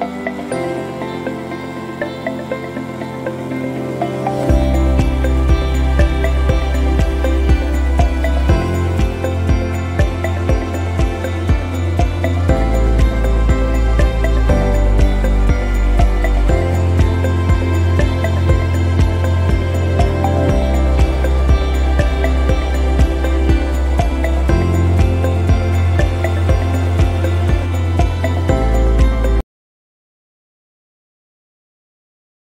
Bye.